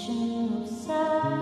ocean of.